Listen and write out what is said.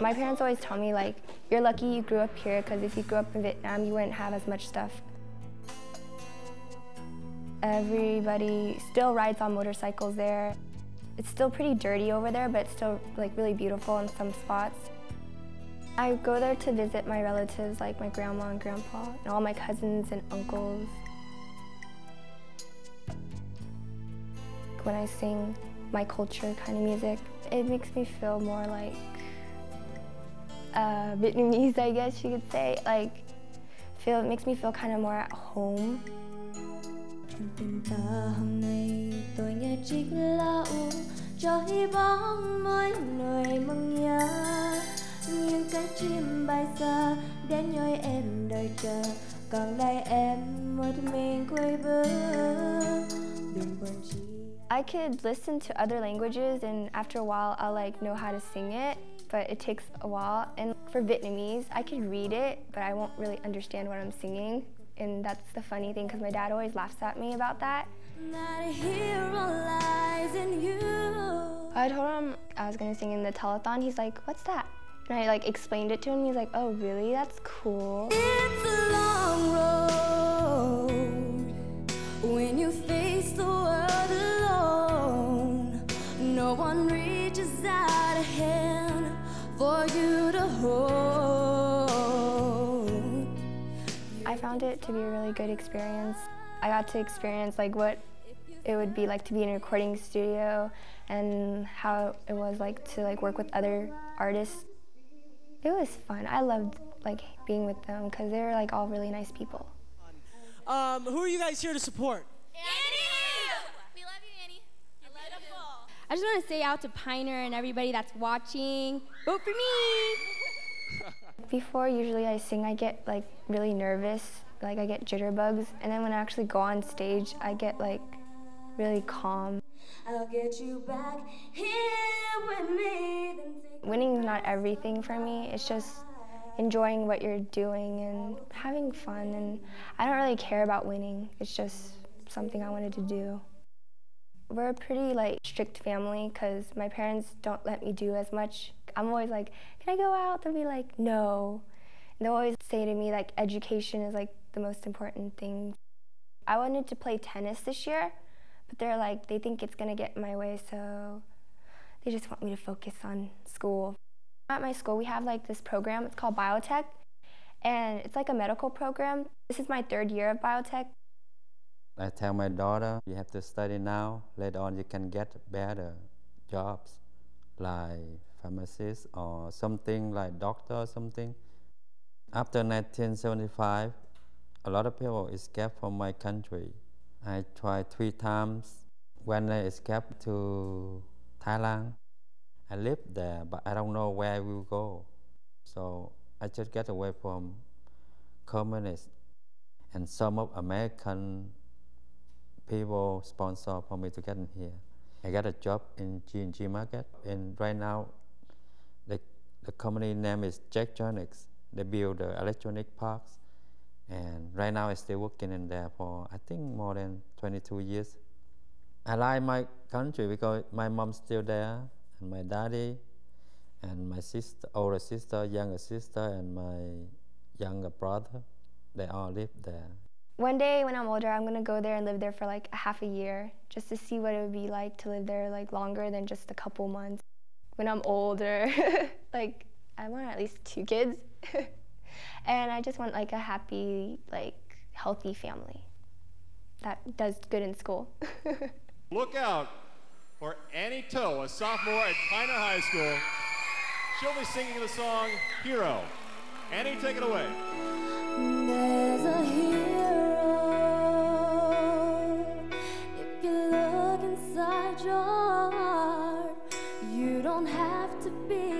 My parents always tell me like, you're lucky you grew up here because if you grew up in Vietnam, you wouldn't have as much stuff. Everybody still rides on motorcycles there. It's still pretty dirty over there, but it's still like really beautiful in some spots. I go there to visit my relatives like my grandma and grandpa and all my cousins and uncles. When I sing my culture kind of music, it makes me feel more like uh, Vietnamese, I guess you could say. Like, feel it makes me feel kind of more at home. Tình ta hôm nay tôi nghe trích lão cho hy vọng mỗi người mong nhớ những cánh chim bay xa đến nhoi em đợi chờ còn đây em một mình quay bước đừng buồn chi I could listen to other languages and after a while I'll like know how to sing it, but it takes a while. And for Vietnamese, I could read it, but I won't really understand what I'm singing. And that's the funny thing because my dad always laughs at me about that. That a hero lies in you I told him I was gonna sing in the telethon. He's like, "What's that?" And I like explained it to him. He's like, "Oh, really? That's cool." It's a long road when you face the world found it to be a really good experience. I got to experience like what it would be like to be in a recording studio and how it was like to like work with other artists. It was fun. I loved like being with them because they're like all really nice people. Um, who are you guys here to support? Anny! We love you, Anny. You're beautiful. I just want to say out to Piner and everybody that's watching, vote for me! Before usually I sing, I get like really nervous, like I get jitterbugs, and then when I actually go on stage, I get like really calm. I'll get you back here with me. Winning is not everything for me. It's just enjoying what you're doing and having fun. And I don't really care about winning. It's just something I wanted to do. We're a pretty like strict family because my parents don't let me do as much. I'm always like, can I go out? They'll be like, no. And they'll always say to me like education is like the most important thing. I wanted to play tennis this year, but they're like, they think it's gonna get in my way, so they just want me to focus on school. At my school, we have like this program, it's called biotech, and it's like a medical program. This is my third year of biotech. I tell my daughter, you have to study now. Later on, you can get better jobs like pharmacist or something like doctor or something. After 1975, a lot of people escaped from my country. I tried three times. When I escaped to Thailand, I lived there, but I don't know where I will go. So I just get away from communists. And some of American people sponsor for me to get in here. I got a job in G&G Market, and right now, the, company name is Jacktronics. They build the electronic parts, and right now I'm still working in there for I think more than 22 years. I like my country because my mom's still there, and my daddy, and my sister, older sister, younger sister, and my younger brother. They all live there. One day when I'm older, I'm gonna go there and live there for like a half a year just to see what it would be like to live there like longer than just a couple months when I'm older. like I want at least two kids. and I just want like a happy, like healthy family that does good in school. Look out for Anny Toe, a sophomore at Piner High School. She'll be singing the song Hero. Anny, take it away. There's a hero if you look inside your to be.